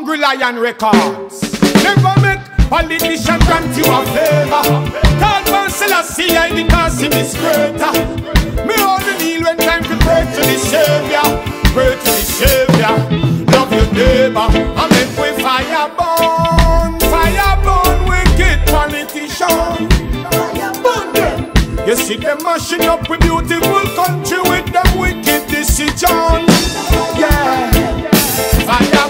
Hungry Lion Records. Never make politician grant you a favor. God man Selassie I because him is greater. Me only kneel when time to pray to the Savior. Pray to the Savior. Love your neighbor and make we fire burn. Fire burn wicked politician. You see them mashing up with beautiful country with them wicked decision. Yeah. Fire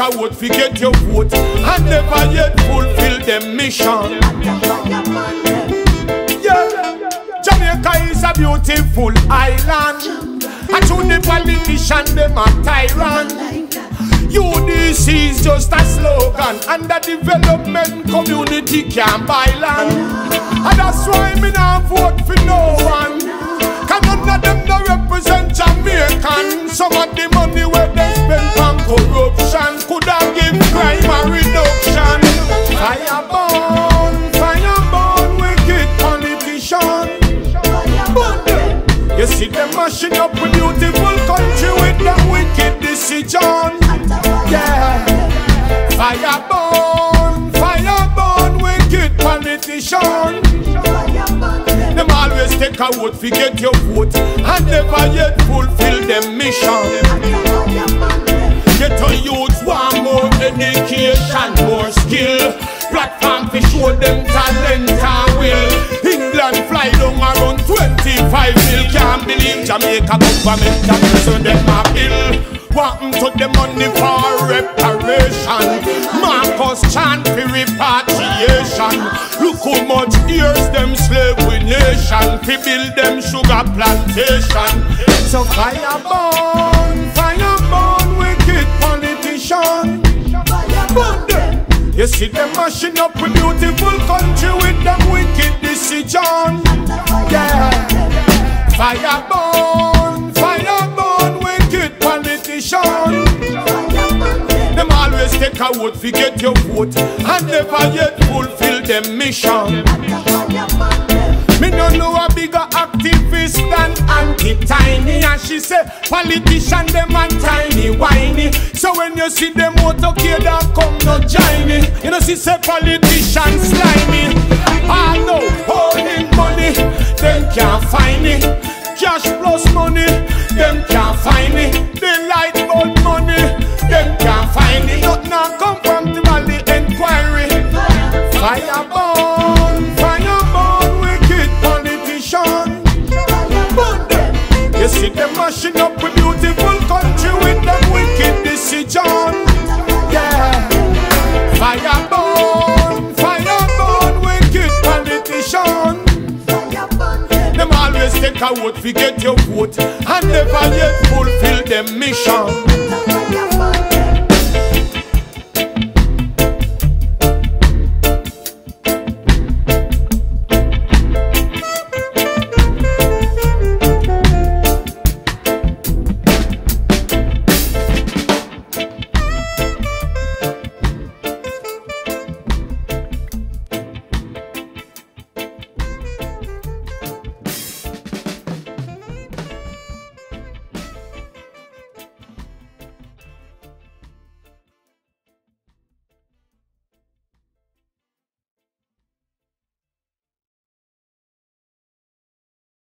a vote fi get your vote and never yet fulfill them mission. Yeah. Jamaica is a beautiful island. And to the politician, them a tyrant. UDC is just a slogan And the development community can't buy land And that's why me not vote for no one You see them mashing up a beautiful country with them wicked decision yeah. Fire burn, fire burn, wicked politician. Them always take a vote fi get your vote and never yet fulfill them mission. Get a youth want more education, more skill. Platform fi show them talent and will. England fly down around 25 mil. Can't believe Jamaica government can send them a bill. Want to the money for reparation. Marcus chant for repatriation. Look how much years them slave with nation. To build them sugar plantation. So fire burn, fire burn, wicked politician. Burn them. You see them mashing up a beautiful country with them wicked decision. Yeah. A vote fi get your vote. And never yet fulfill them mission. Me no know a bigger activist than Auntie Tiny. And she say politician them and tiny whiny. So when you see them motorcade that come no join me. You know she say politician slimy. I know holding money them can't find me. Cash plus money them can't find me take a vote fi get your vote and never yet fulfill them mission.